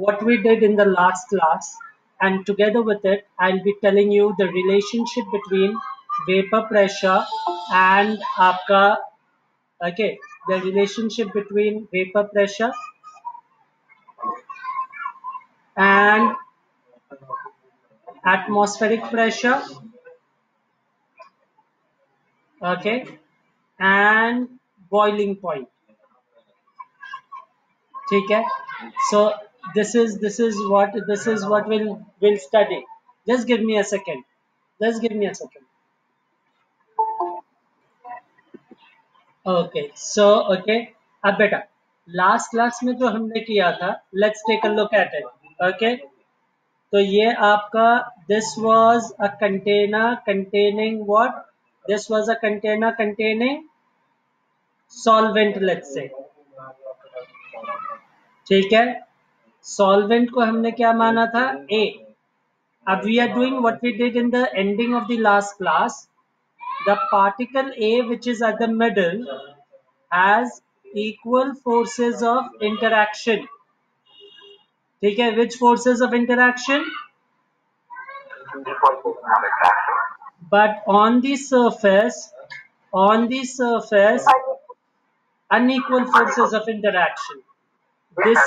what we did in the last class and together with it I'll be telling you the relationship between vapor pressure and आपका okay the relationship between vapor pressure and atmospheric pressure okay and boiling point ठीक है so this is this is what this is what we'll will study just give me a second just give me a second okay so okay अब बेटा last class में जो हमने किया था let's take a look at it okay तो ये आपका this was a container containing what this was a container containing solvent let's say ठीक है सॉल्वेंट को हमने क्या माना था? ए अब we are doing what we did in the ending of the last class the particle A which is at the middle has equal forces of interaction ठीक है? Which forces of interaction but on the surface, on the surface, unequal forces of interaction. This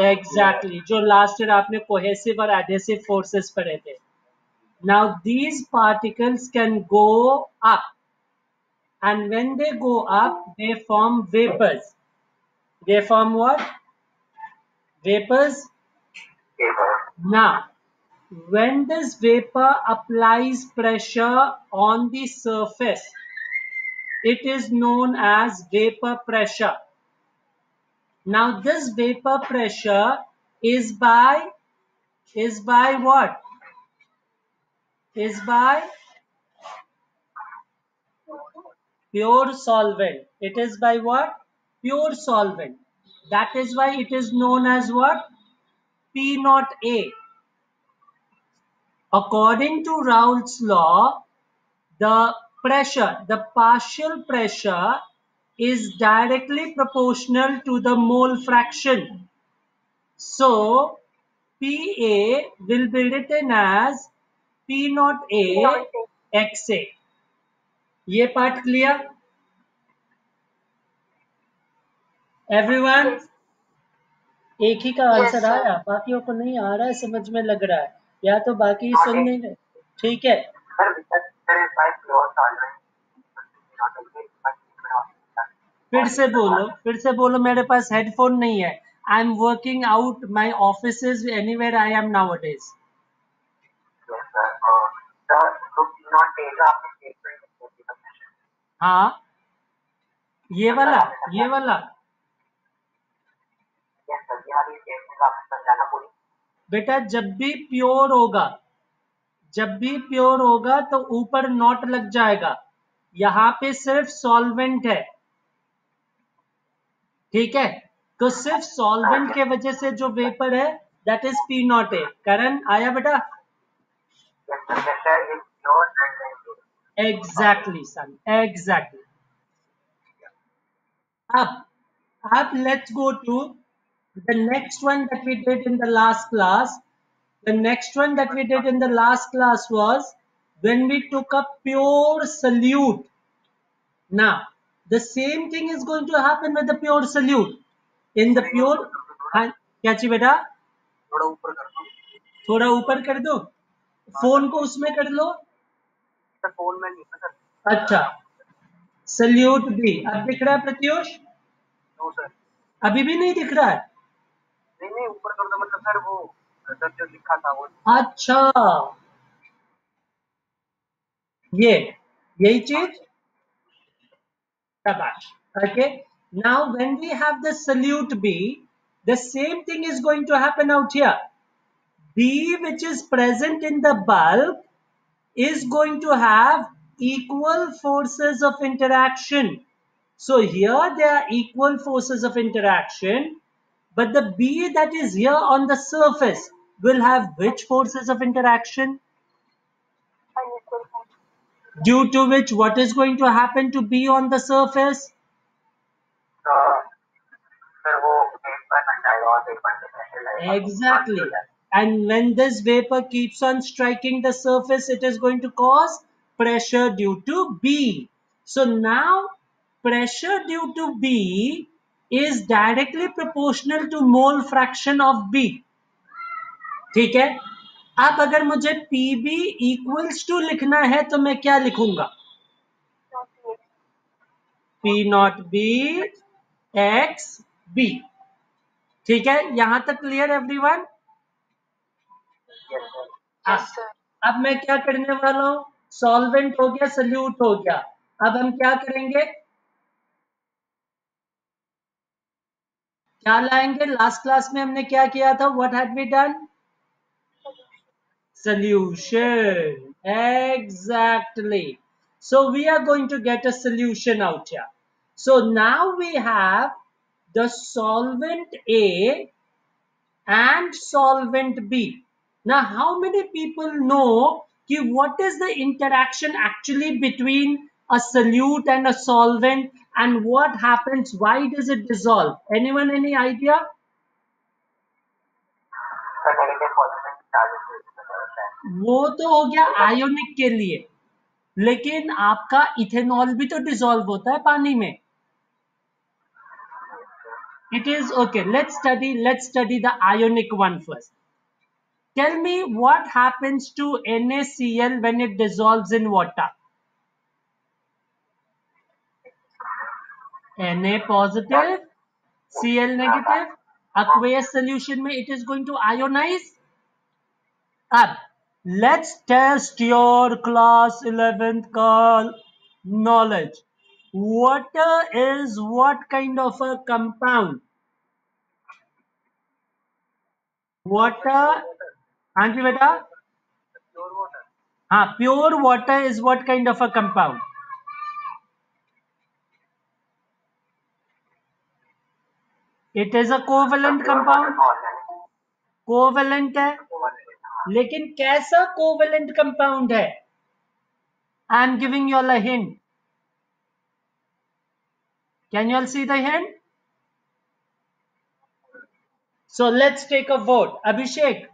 exactly जो last year आपने cohesive और adhesive forces पढ़े थे now these particles can go up and when they go up they form vapors they form what vapors now when this vapor applies pressure on the surface it is known as vapor pressure now this vapor pressure is by is by what? Is by pure solvent. It is by what? Pure solvent. That is why it is known as what? P naught a. According to raoult's law the pressure the partial pressure is directly proportional to the mole fraction so pa will be written as p naught a xa ये part clear everyone एक ही का answer sir. आया बाकियों को नहीं आ रहा है समझ में लग रहा है या तो बाकी सुन नहीं रहे ठीक है फिर से बोलो, फिर से बोलो, मेरे पास हेडफोन नहीं है। I am working out my office is anywhere I am nowadays हाँ। ये वाला ये वाला। बेटा, जब भी प्योर होगा, जब भी प्योर होगा तो ऊपर नॉट लग जाएगा। यहाँ पे सिर्फ़ सॉल्वेंट है। ठीक है? तो सिर्फ़ सॉल्वेंट के वजह से जो वेपर है that is P naught A Karan, आया बेटा? एग्जैक्टली सर एग्जैक्टली अब अब let's go to the next one that we did in the last class the next one that we did in the last class was when we took a pure solute ना the same thing is going to happen with the pure solute. In the pure हाँ क्या चाहिए बेटा? थोड़ा ऊपर कर दो। Phone को उसमें कर लो। फ़ोन में नहीं अच्छा। सल्यूट भी अब दिख रहा है प्रत्युष? No sir. अभी भी नहीं दिख रहा है? नहीं नहीं ऊपर कर दो मतलब सर वो सर जो लिखा था वो। अच्छा। ये यही चीज़? Shabash. Okay. Now, when we have the salute B, the same thing is going to happen out here. B, which is present in the bulk, is going to have equal forces of interaction. So here there are equal forces of interaction, but the B that is here on the surface will have which forces of interaction? due to which what is going to happen to b on the surface sir वो paper बन जाएगा और paper से pressure Exactly. And when this vapor keeps on striking the surface, it is going to cause pressure due to B. So now pressure due to B is directly proportional to mole fraction of B. ठीक है अब अगर मुझे P B equals to लिखना है तो मैं क्या लिखूँगा? P naught B x B ठीक है? यहाँ तक क्लियर एवरीवन sir. अब मैं क्या करने वाला हूँ? सॉल्वेंट हो गया सल्यूट हो गया। अब हम क्या करेंगे? क्या लाएँगे? लास्ट क्लास में हमने क्या किया था? What had we done solution. Exactly. So we are going to get a solution out here. So now we have the solvent a and solvent b. Now how many people know ki what is the interaction actually between a solute and a solvent and what happens? Why does it dissolve? Anyone any idea वो तो हो गया ionic के लिए। लेकिन आपका ethanol भी तो डिजोल्व होता है पानी में। It is okay let study let study the ionic one first tell me what happens to N A C L when it dissolve in water N A positive C L negative aqueous solution में it is going to ionize अब Let's test your class 11th call knowledge. Water is what kind of a compound? Water, Anji beta? Pure water. Ah, pure water is what kind of a compound? It is a covalent compound. Covalent है. लेकिन कैसा covalent compound है? I am giving your hint can you'll see then so let's take a vote Abhishek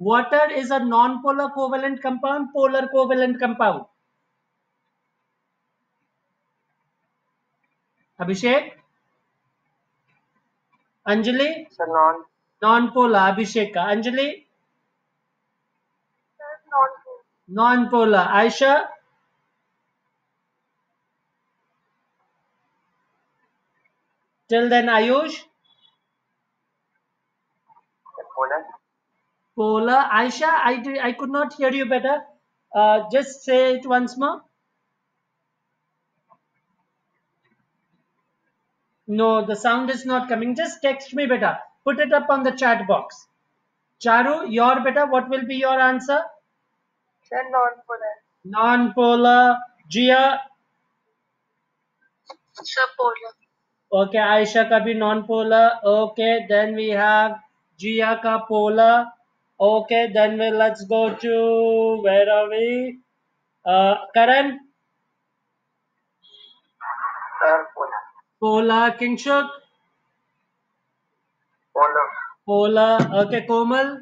water is a non polar covalent compound polar covalent compound Abhishek Anjali non non polar Abhishek का Anjali non-polar aisha? Till then ayush? Polar. polar. Aisha i did, i could not hear you better. Uh, just say it once more. No the sound is not coming. Just text me better. Put it up on the chat box. Charu your better. What will be your answer non polar Jiya okay Ayesha का भी non polar okay then we have Jiya का polar okay then we let's go to where are we Karan polar Kingshuk polar okay Komal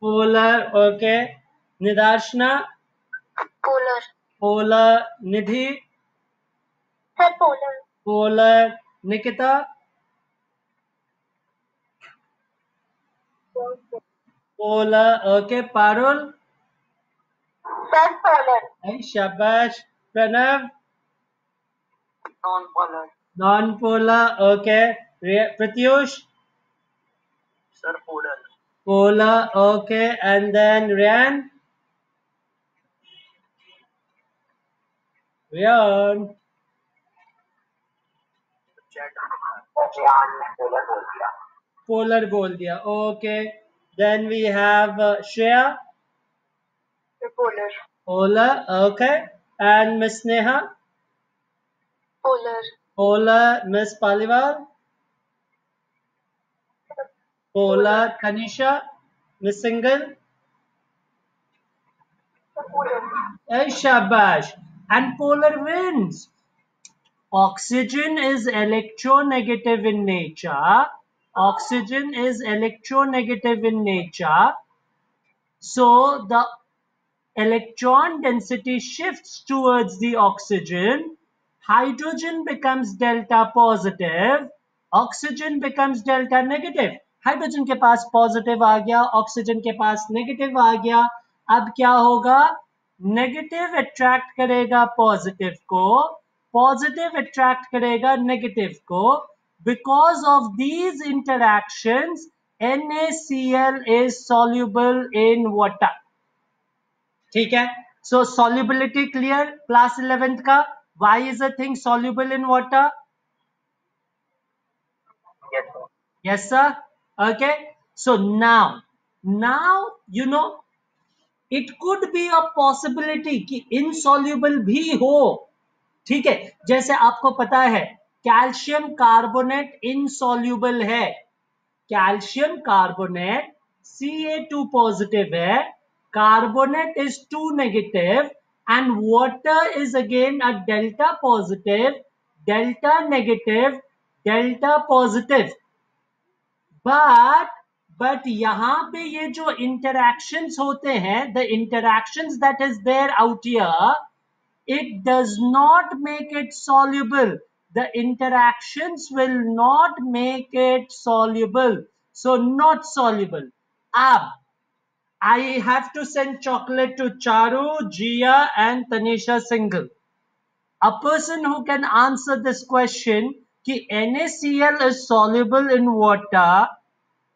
polar. Okay, Nidarshna, Polar. polar. Nidhi, Sir polar. polar. Nikita, polar. Okay, Parul. Sir polar. Hey, Shabash. Pranav. Non polar. Non-polar, okay. Re- Pratyush, Sir polar. Kola, okay, and then Ryan. Ryan. Polar bol diya. Okay. Then we have uh, Shreya. Polar. Polar. Okay. And Miss Neha. Polar. Polar. Miss Palival polar. Tanisha, Miss Single. Shabash. And polar wins. Oxygen is electronegative in nature. oxygen is electronegative in nature so the electron density shifts towards the oxygen hydrogen becomes delta positive oxygen becomes delta negative hydrogen के पास positive आ गया, oxygen के पास negative आ गया। अब क्या होगा? Negative attract करेगा positive को, पॉजिटिव अट्रैक्ट करेगा नेगेटिव को। Because of these interactions NaCl is soluble in water ठीक है? So, solubility clear? Class 11th का a thing soluble in water? Yes sir yes, sir okay? So, now now, you know it could be a possibility कि insoluble भी हो। ठीक है? जैसे आपको पता है कैल्शियम कार्बोनेट इनसॉल्युबल है। कैल्शियम कार्बोनेट Ca2 पॉजिटिव है। Carbonate is two negative and water is again a delta positive delta negative delta positive but but यहाँ पे ये जो इंटरैक्शंस होते हैं the interactions that is there out here it does not make it soluble the interactions will not make it soluble so not soluble ab i have to send chocolate to charu jia and tanisha single a person who can answer this question ki nacl is soluble in water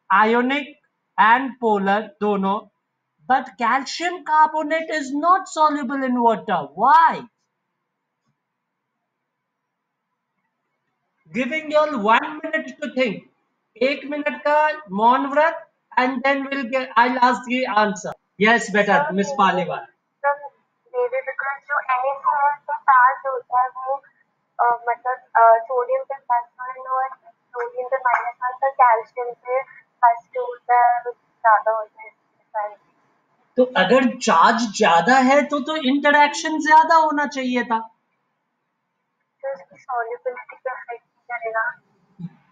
ionic and polar dono but calcium carbonate is not soluble in water why giving you all one minute to think एक minute का मौन व्रत and then we'll get I'll ask the answer yes बेटा miss Paliwal maybe because जो NaCl से charge होता है वो अ, मतलब सोडियम पे प्लस वन और सोडियम पे माइनस वन तो कैल्शियम पे है है तो अगर चार्ज ज़्यादा है तो तो इंटरेक्शन ज़्यादा होना चाहिए था।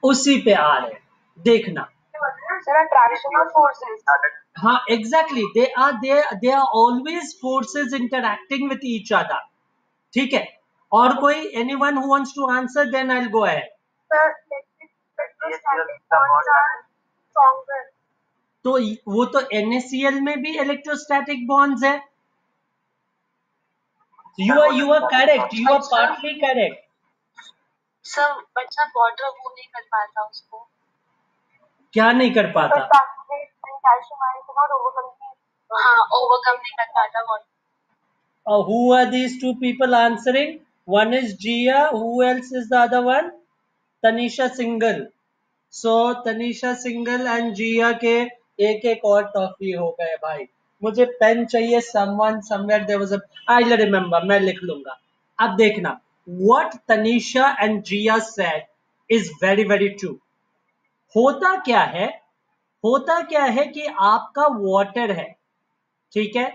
उसी पे आ रहे हैं। देखना। हाँ exactly they are they they are always forces interacting with each other ठीक है? और कोई anyone who wants to answer then I go ahead stronger तो वो तो NaCl में भी इलेक्ट्रोस्टैटिक बॉन्ड्स है you are you are correct you are partly correct sir बच्चा वाटर वो नहीं कर पाता उसको क्या नहीं कर पाता हाँ ओवरकम नहीं कर पाता water Uh, who are these two people answering? One is Jia. Who else is the other one? Tanisha Single. So Tanisha single and Jiya के एक एक और टॉफी हो गए भाई। मुझे पेन चाहिए someone somewhere there was a I remember मैं लिख लूँगा। अब देखना what Tanisha and Jiya said is very very true होता क्या है? होता क्या है कि आपका वाटर है, ठीक है?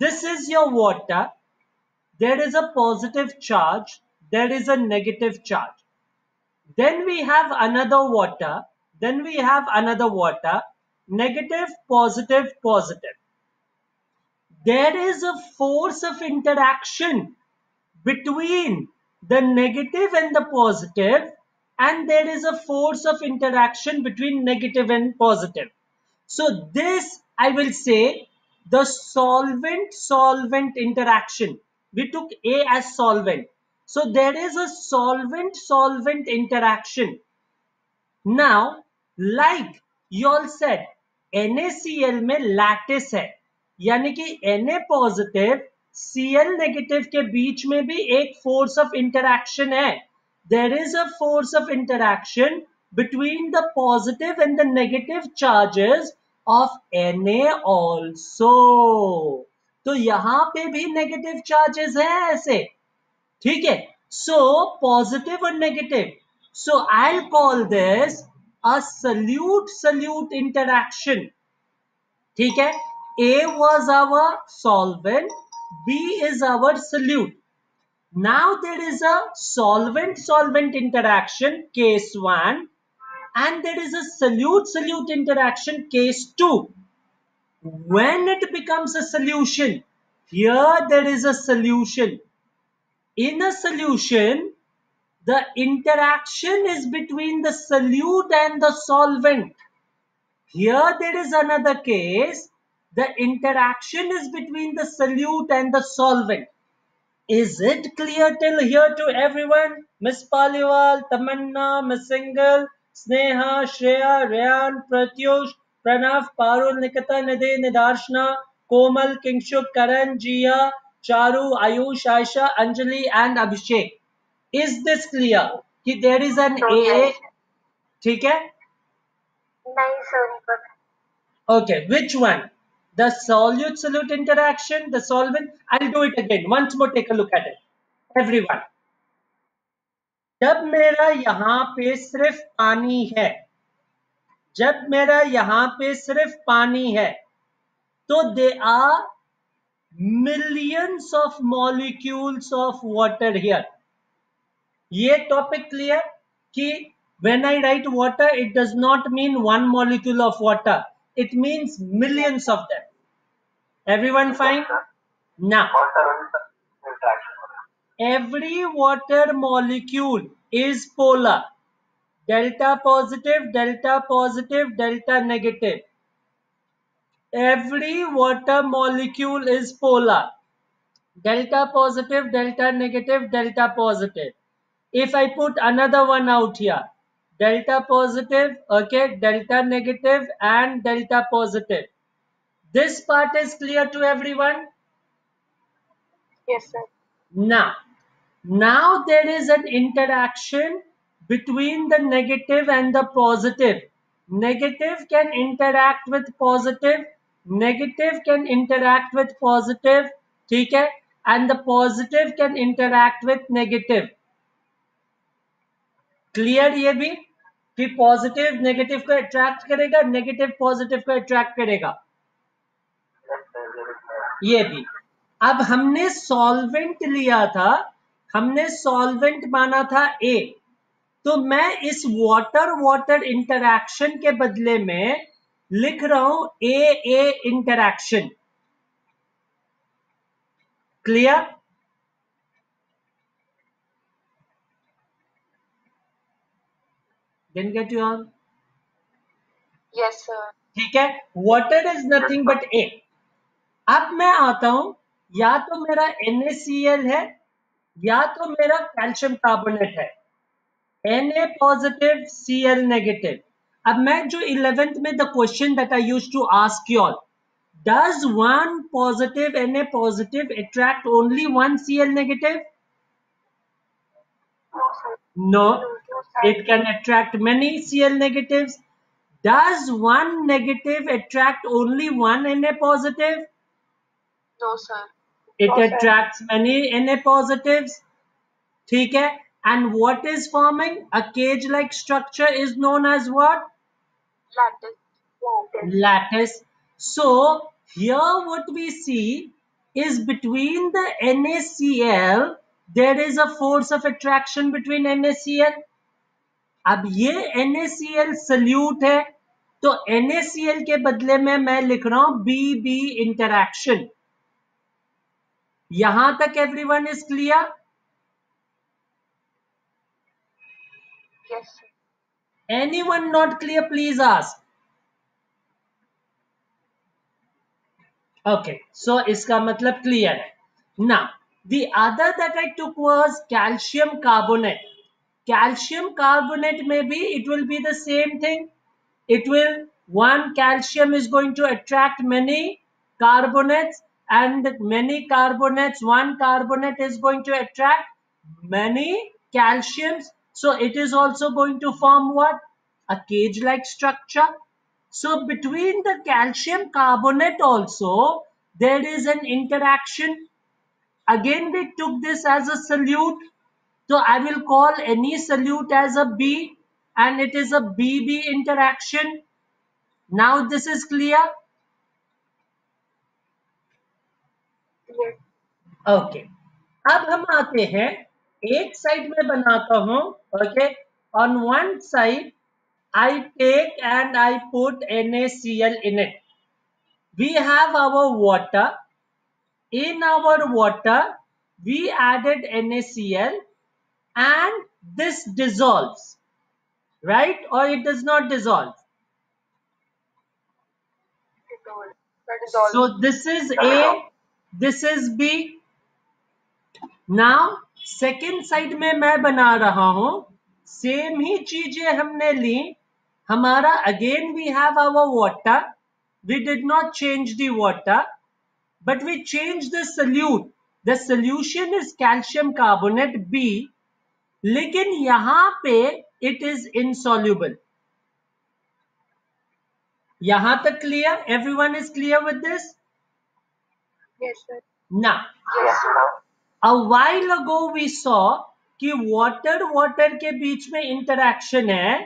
This is your water there is a positive charge there is a negative charge then we have another water then we have another water negative positive positive there is a force of interaction between the negative and the positive and there is a force of interaction between negative and positive so this I will say the solvent solvent interaction. We took A as solvent. So there is a solvent solvent interaction. Now like you all said NaCl में lattice है यानी कि Na positive Cl negative के बीच में भी एक force of interaction है there is a force of interaction between the positive and the negative charges of Na also. तो यहाँ पे भी नेगेटिव चार्जेस है ऐसे ठीक है सो पॉजिटिव और negative so I call this a solute solute interaction ठीक है A was our solvent, B is our solute. Now there is a solvent solvent interaction, case 1, and there is a solute solute interaction case 2 when it becomes a solution here there is a solution in a solution the interaction is between the solute and the solvent. Here there is another case the interaction is between the solute and the solvent. Is it clear till here to everyone? Miss paliwal tamanna miss single sneha shreya rayan pratyush pranav parul nikita nidhi nidarshna komal kingshuk karan jia charu ayush aisha anjali and abhishek is this clear कि there is an No, aa ठीक है Okay, which one? The solute solute interaction, the solvent. I'll do it again. Once more, take a look at it. Everyone. जब मेरा यहाँ पे सिर्फ़ पानी है जब मेरा यहाँ पे सिर्फ़ पानी है तो they are millions of molecules of water here. Ye topic clear? Ki when i write water it does not mean one molecule of water. It means millions of them. Everyone fine? Now every water molecule is polar. Delta positive delta positive delta negative. Every water molecule is polar. Delta positive, delta negative, delta positive. If I put another one out here, delta positive, okay, delta negative and delta positive. This part is clear to everyone? Yes, sir. Now, now there is an interaction between the negative and the positive. Negative can interact with positive negative can interact with positive, ठीक है? And the positive can interact with negative. Clear ये भी कि positive negative को attract करेगा negative positive को attract करेगा ये भी अब हमने सॉल्वेंट लिया था हमने सॉल्वेंट माना था ए तो मैं इस वाटर वाटर इंटरैक्शन के बदले में लिख रहा हूँ A A interaction clear Didn't get you all? Yes sir ठीक है? Water is nothing but A अब मैं आता हूँ या तो मेरा NaCl है या तो मेरा कैल्शियम कार्बोनेट है. Na पॉजिटिव Cl नेगेटिव अब मैं जो इलेवेंथ में the question that I use to ask you all does one positive Na positive attract only one Cl negative no sir no no sir it can attract many Cl negatives does one negative attract only one Na positive no sir it No, sir. attracts many Na positives ठीक है and what is forming a cage like structure is known as what Lattice lattice so here what we see is between the NaCl there is a force of attraction between NaCl अब ये NaCl salute है तो NaCl के बदले में मैं लिख रहा हूँ BB इंटरैक्शन यहाँ तक everyone is clear Anyone not clear, please ask. Okay, so iska matlab clear. Now, the other that I took was calcium carbonate. Calcium carbonate maybe it will be the same thing. It will, one calcium is going to attract many carbonates and many carbonates, one carbonate is going to attract many calciums so it is also going to form what a cage like structure so between the calcium carbonate also there is an interaction again we took this as a solute so I will call any solute as a B and it is a BB interaction. Now this is clear? Yes okay अब हम आते हैं एक side में बनाता हूँ okay on one side I take and I put N A C L in it we have our water in our water we added N A C L and this dissolve right और it does not dissolve so this is a, this is b. Now second side में मैं बना रहा हूँ। Same ही चीज़ें हमने ली। हमारा again we have our water we did not change the water but we change the solute the solution is calcium carbonate B लेकिन यहाँ पे इट इज़ इनसॉल्यूबल यहाँ तक clear everyone is clear with this ना a while ago we saw कि water water के बीच में इंटरक्शन है।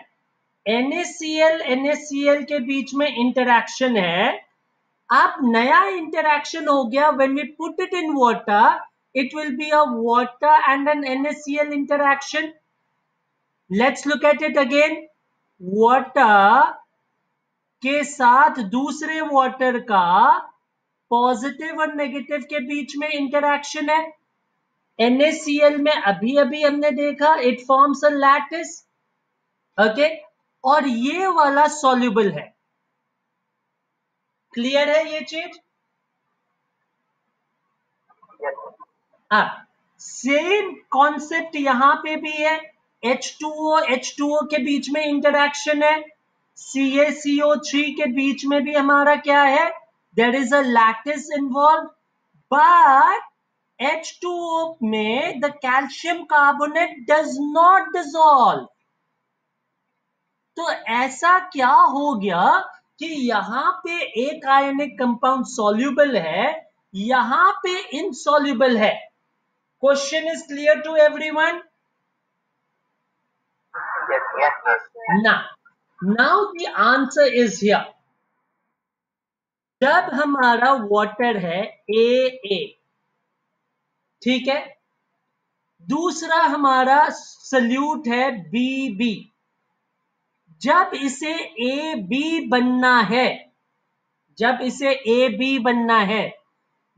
NaCl NaCl के बीच में इंटरक्शन है। अब नया इंटरक्शन हो गया। When we put it in water it will be a water and N N S C L interaction let's look at it again water के साथ दूसरे वॉटर का पॉजिटिव और नेगेटिव के बीच में इंटरक्शन है। NaCl में अभी अभी हमने देखा it forms a lattice okay और ये वाला सॉल्युबल है। क्लियर है ये चीज़. हाँ सेम कॉन्सेप्ट यहाँ पे भी है। H2O H2O के बीच में इंटरैक्शन है। CaCO3 के बीच में भी हमारा क्या है? There is a lattice involve but H2O में the calcium carbonate does not dissolve तो ऐसा क्या हो गया कि यहाँ पे एक आयनिक कंपाउंड सॉल्युबल है यहाँ पे इनसॉल्युबल है। Question is clear to everyone yes, sir. Now, now the answer जब हमारा वाटर है ए ए ठीक है? दूसरा हमारा सल्यूट है बी बी। जब इसे ए, बी बनना है, जब इसे ए, बी बनना है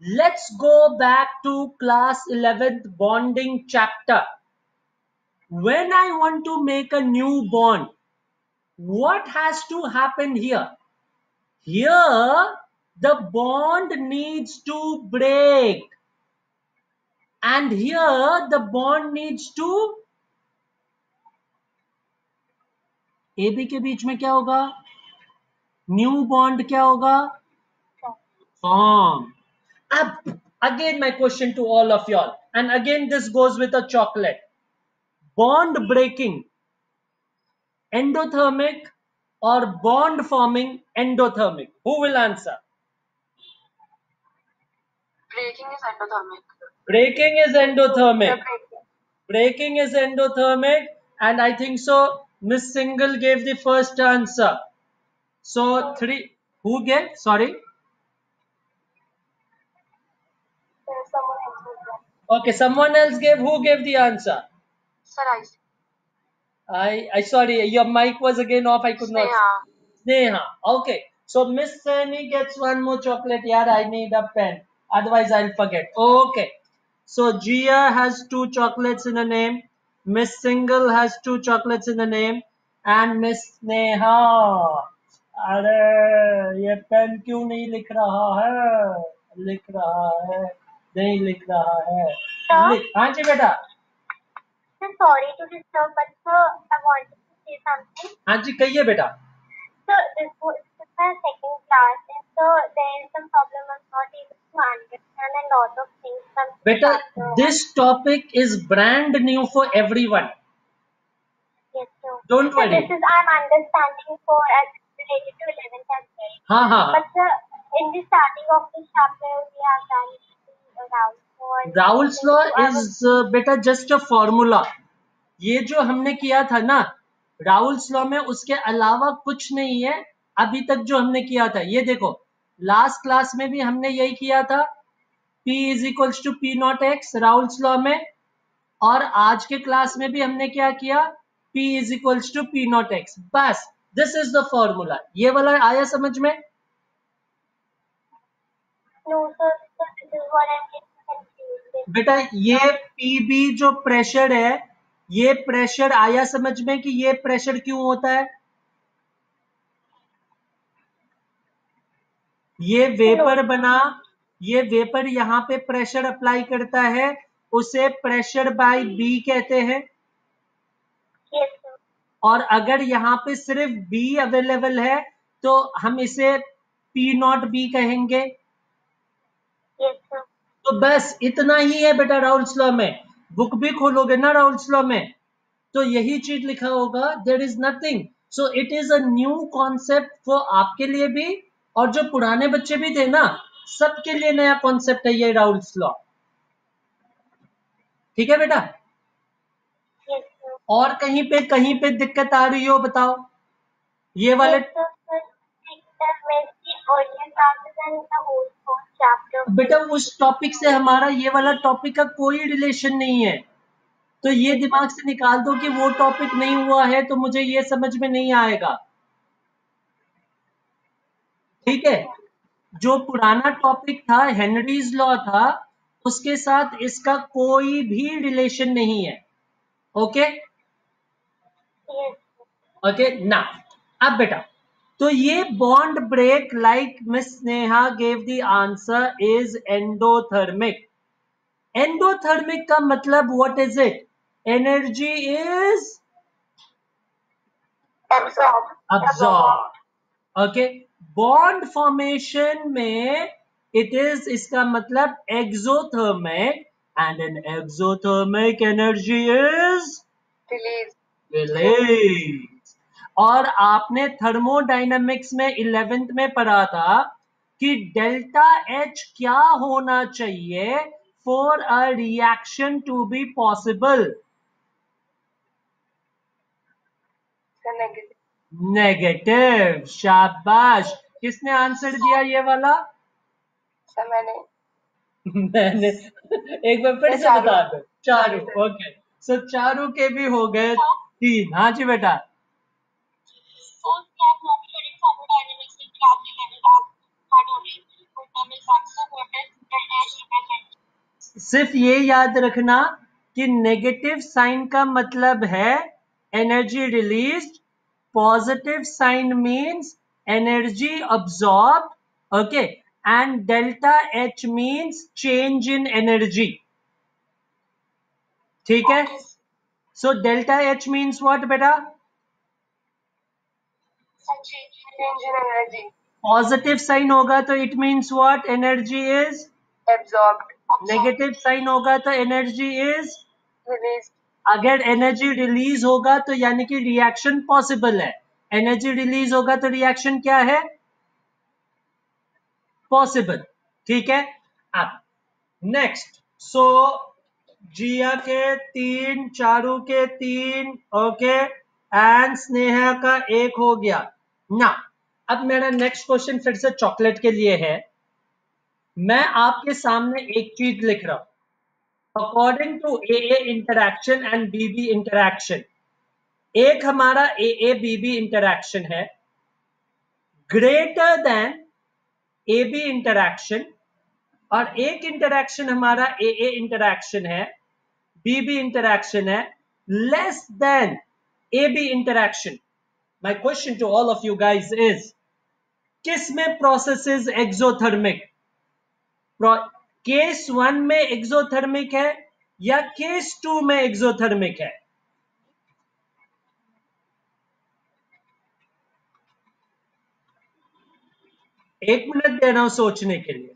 let's go back to class eleventh bonding chapter when I want to make a new bond what has to happen here here the bond needs to break And here, the bond needs to AB के बीच में क्या होगा new bond क्या होगा form अब again my question to all of y'all and again this goes with a chocolate bond breaking endothermic or bond forming endothermic who will answer Breaking is endothermic. breaking is endothermic The breaking. is endothermic and i think so miss single gave the first answer so three who gave sorry There's someone else who's there. okay someone else gave who gave the answer Sir, I i i sorry your mic was again off i could not Sneha. Sneha. Okay. So Miss Sani gets one more chocolate. Yeah, I need a pen. Otherwise, I'll forget. Okay. So Gia has two chocolates in a name. Miss Single has two chocolates in the name. And Miss Sneha. अरे ये pen क्यों नहीं लिख रहा है लिख रहा है नहीं लिख रहा है Sir? लिख हाँ जी बेटा Sir, sorry to disturb, but sir, I wanted to say something. हाँ जी कहिए बेटा So this was this is my second class, and so there is some problem. I'm not able to understand a lot of things from this topic is brand new for everyone Yes, sir. Don't So worry. this is I'm understanding for as related to 11th as well. हाँ हाँ But sir, in the starting of this chapter, we have done around for Raoult's law I was- is बेटा just a formula ये जो हमने किया था ना Rahul's law में उसके अलावा कुछ नहीं है अभी तक जो हमने किया था ये देखो लास्ट क्लास में भी हमने यही किया था। P is equals to P naught X Raoult's law में। और आज के क्लास में भी हमने क्या किया? P is equals to P naught X बस दिस इज़ द फॉर्मूला ये वाला आया समझ में? No, sir, sir. बेटा ये पीबी जो प्रेशर है ये प्रेशर आया समझ में कि ये प्रेशर क्यों होता है? ये वेपर बना ये वेपर यहाँ पे प्रेशर अप्लाई करता है उसे प्रेशर बाय बी कहते हैं। और अगर यहाँ पे सिर्फ़ बी अवेलेबल है तो हम इसे पी नॉट बी कहेंगे। तो बस इतना ही है बेटा राउल्स लॉ में। बुक भी खोलोगे ना राउल्स लॉ में? तो यही चीज़ लिखा होगा there is nothing so it is a new concept for आपके लिए भी। और जो पुराने बच्चे भी थे ना, सबके लिए नया कॉन्सेप्ट है ये राउल्स लॉ ठीक है बेटा? और कहीं पे कहीं पे दिक्कत आ रही हो बताओ। ये वाले. बेटा, उस टॉपिक से हमारा ये वाला टॉपिक का कोई रिलेशन नहीं है। तो ये दिमाग से निकाल दो कि वो टॉपिक नहीं हुआ है तो मुझे ये समझ में नहीं आएगा। ठीक है? जो पुराना टॉपिक था हेनरीज लॉ था उसके साथ इसका कोई भी रिलेशन नहीं है। ओके ओके ना अब बेटा तो ये bond break like miss Neha gave the answer is endothermic endothermic का मतलब what is it energy is Absorb. absorbed okay bond formation में इट इज़ इसका मतलब exothermic and an exothermic energy is release और आपने थर्मोडाइनमिक्स में eleventh में पढ़ा था कि डेल्टा एच क्या होना चाहिए for a reaction to be possible. Negative शाबाश किसने आंसर दिया ये वाला मैंने मैंने एक बार फिर से। बता दो चारू ओके सो चारू के भी हो गए तीन हाँ जी बेटा So we have not studied thermodynamics in class 11 as part of it. Thermal one. So what is delta H represent? सिर्फ़ ये याद रखना कि नेगेटिव साइन का मतलब है energy release positive sign means energy absorb okay and delta H means change in energy ठीक है so delta H means what बेटा Some change in energy. Positive sign होगा तो it means what energy is Absorbed. Negative sign होगा तो energy is. अगर energy release होगा तो यानी कि रिएक्शन पॉसिबल है। एनर्जी रिलीज़ होगा तो रिएक्शन क्या है? पॉसिबल ठीक है? अब नेक्स्ट सो जिया के तीन, चारू के तीन ओके एंड स्नेहा का एक हो गया। ना, अब मेरा नेक्स्ट क्वेश्चन फिर से चॉकलेट के लिए है। मैं आपके सामने एक चीज़ लिख रहा हूँ। According to A A interaction and B B interaction एक हमारा A A B B interaction है greater than A B interaction और एक इंटरैक्शन हमारा ए ए इंटरैक्शन है बी बी इंटरैक्शन है less than A B interaction my question to all of you guys is किसमें process is exothermic case one में exothermic है या case to में एक्सोथर्मिक है एक मिनट दे रहा हूँ सोचने के लिए.